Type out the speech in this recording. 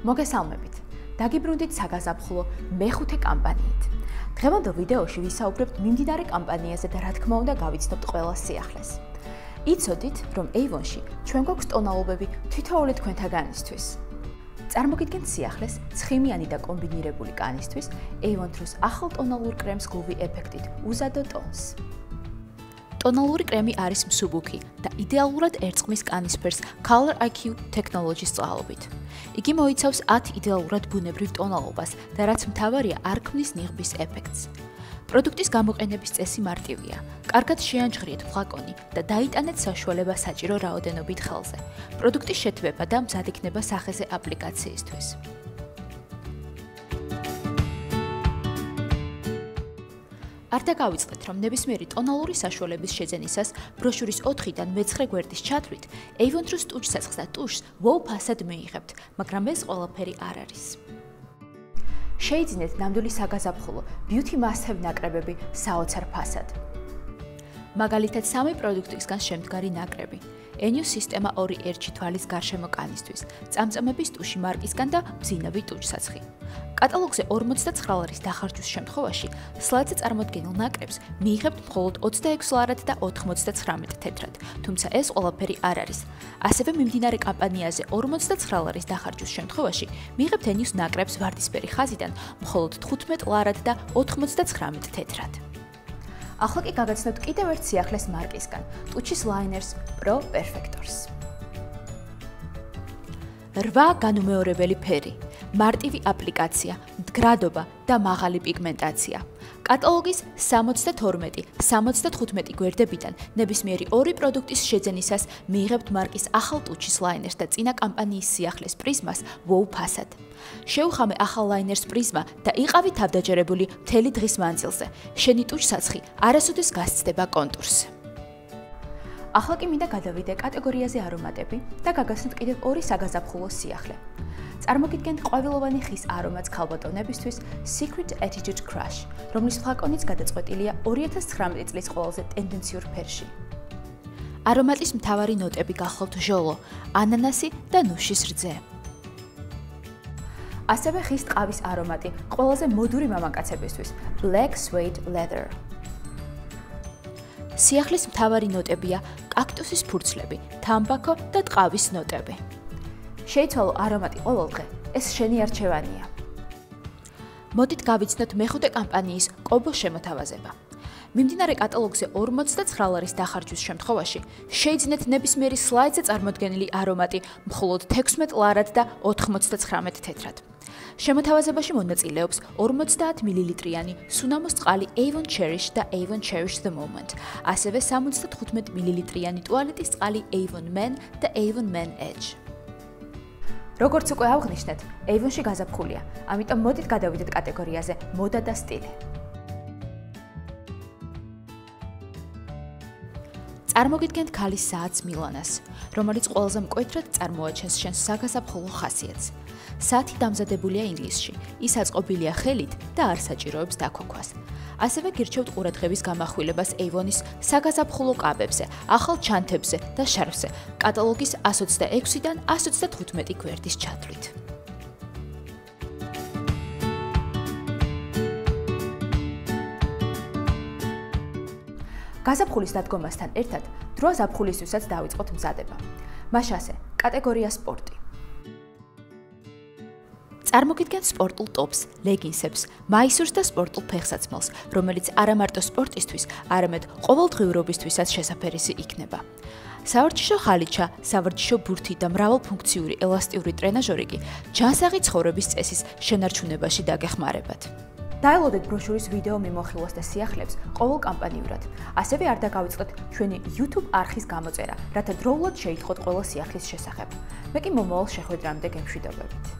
მოგესალმებით. დაგიბრუნდით საგაზაფხულო მეხუთე კამპანიით. დღევანდელ ვიდეოში ვისაუბრებთ მიმდინარე კამპანიაზე და რა თქმა უნდა გავიცნობთ ყველა სიახლეს. იცოდით, რომ Avon-ში ჩვენ გვაქვს ტონალობები თითოეული თქვენთაგანისთვის. წარმოგიდგენთ სიახლეს ცხიმიანი და კომბინირებული კანისთვის Avon True-ს ახალ ტონალურ კრემს გლუვი ეფექტით უზადო ტონს. ტონალური კრემი არის მსუბუქი და იდეალურად ერწყმის კანისფერს Color IQ ტექნოლოგიის წყალობით. იგი მოიცავს 10 იდეალურად ბუნებრივ ტონალობას და რაც მთავარია, არ ქმნის ნიღბის ეფექტს. პროდუქტის გამოყენების წესი მარტივია. კარგად შეანჩხრიეთ ფლაკონი და დაიტანეთ საშუალება საჭირო რაოდენობით ხელზე. პროდუქტის შეთბება და მზად იქნება სახეზე აპლიკაციისთვის. არ დაგავიწყეთ, რომ ნებისმიერი ტონალური საშუალების შეძენისას ბროშურის 4-დან მე-9 გვერდის ჩათვლით Avon True ტუჩსაცხს და ტუშს wow ფასად მიიღებთ, მაგრამ ეს ყველაფერი არ არის. შეიძინეთ ნამდვილი საგაზაფხულო beauty must-have ნაკრებები საოცარ ფასად. მაგალითად, სამი პროდუქტისგან შემდგარი ნაკრები. Eniu სისტემა 2 ერჩი თვალის გარშემო კანისთვის, წამწამების ტუში მარკისგან და მძინავი ტუჩსაცხი. კატალოგზე 49 ლარის დახარჯვის შემთხვევაში სლაიდზე წარმოდგენილ ნაკრებს მიიღებთ მხოლოდ 26 ლარად და 99 თეთრად, თუმცა ეს ყველაფერი არ არის. ასევე მიმდინარე კამპანიაზე 49 ლარის დახარჯვის შემთხვევაში მიიღებთ ენიუს ნაკრებს ვარდისფერი ხაზიდან მხოლოდ 15 ლარად და 99 თეთრად. ახლა კი გაგაცნობთ კიდევ ერთ სიახლეს მარკისგან, Tuchis Liners Pro Perfectors. რვა განუმეორებელი ფერი მარტივი აპლიკაცია, მდგრადობა და მაღალი პიგმენტაცია. კატალოგის 72, 75 გვერდებიდან ნებისმიერი ორი პროდუქტის შეძენისას მიიღებთ მარკის ახალ ტუჩის ლაინერს და წინა კამპანიის სიახლეს პრიზმას Wow Passat. შეუხამე ახალ ლაინერს პრიზმა და იყავი თავდაჯერებული მთელი დღის მანძილზე. შენი ტუჩსაცხი არასოდეს გასცდება კონტურს. ახლა კი მინდა გადავიდე კატეგორიაზე არომატები და გაგაცნოთ კიდევ ორი საგაზაფხულო სიახლე. წარმოგიდგენთ ყვავილოვანი ხის არომატს ქალბატონებისთვის Secret Attitude Crush, რომლის ფლაკონიც გადაწყვეტილია 2019 წლის ყველაზე ტენდენციურ ფერში. არომატის მთავარი ნოტები გახლავთ ჟოლო, ანანასი და ნუშის რძე. ასევე ხის ტყავის არომატი ყველაზე მოდური მამაკაცებისთვის Black Suede Leather. სიახლის მთავარი ნოტებია კაქტუსის ფურცლები, თამბაქო და ტყავის ნოტები. შეიცვალო არომატი ყოველდღე, ეს შენი არჩევანია. მოდით გავიცნოთ მეხუთე კამპანიის კობო შემოთავაზება. მიმდინარე კატალოგზე 49 ლარის დახარჯვის შემთხვევაში შეიძინეთ ნებისმიერი სლაიდზე წარმოდგენილი არომატი მხოლოდ 16 ლარად და 99 თეთრად. შემოთავაზებაში მონაწილეობს 50 მლ-იანი სუნამოს წყალი Avon Cherish და Avon Cherish the Moment, ასევე 75 მლ-იანი ტუალეტის წყალი Avon Men და Avon Men Edge. როგორც უკვე აღნიშნეთ, Avon-ში გაზაფხულია, ამიტომ მოდით გადავიდეთ კატეგორიაზე მოდა და სტილი. წარმოგიდგენთ ქალის საათს მილანას, რომელიც ყველაზე მკვეთრად წარმოაჩენს შენს საგაზაფხულო ხასიათს. საათი დამზადებულია ინგლისში, ის აწყობილია ხელით და არ საჭიროებს დაქოქვას. ასევე გირჩევთ ყურადღების გამახვილებას Avon-ის საგაზაფხულო კაბებზე, ახალ ჩანთებზე და შარფზე, კატალოგის 126-დან 135 გვერდის ჩათვლით. გაზაფხულის დადგომასთან ერთად დრო ზაფხულისთვისაც დაიწყოთ მზადება. მაშასე, კატეგორია სპორტი. წარმოგიდგენთ სპორტულ ტოპს, ლეგინსებს, მაისურს და სპორტულ ფეხსაცმელს, რომელიც არა მარტო სპორტისთვის, არამედ ყოველდღიურობისთვისაც შესაძერისი იქნება. საორჩიშო ხალიჩა, სავარჯიშო ბურთი და მრავალფუნქციური ელასტიური ტრენაჟორი კი ჯანსაღი ცხოვრების წესის შენარჩუნებაში დაგეხმარებათ. დაელოდეთ ბროშურის ვიდეო მიმოხილვას და სიახლებს ყოველ კამპანიურად. ასევე არ დაგავიწყდეთ ჩვენი YouTube არხის გამოწერა, რათა დროულად შეიტყოთ ყველა სიახლის შესახებ. მე კი მომავალ შეხვედრამდე გემშვიდობებით.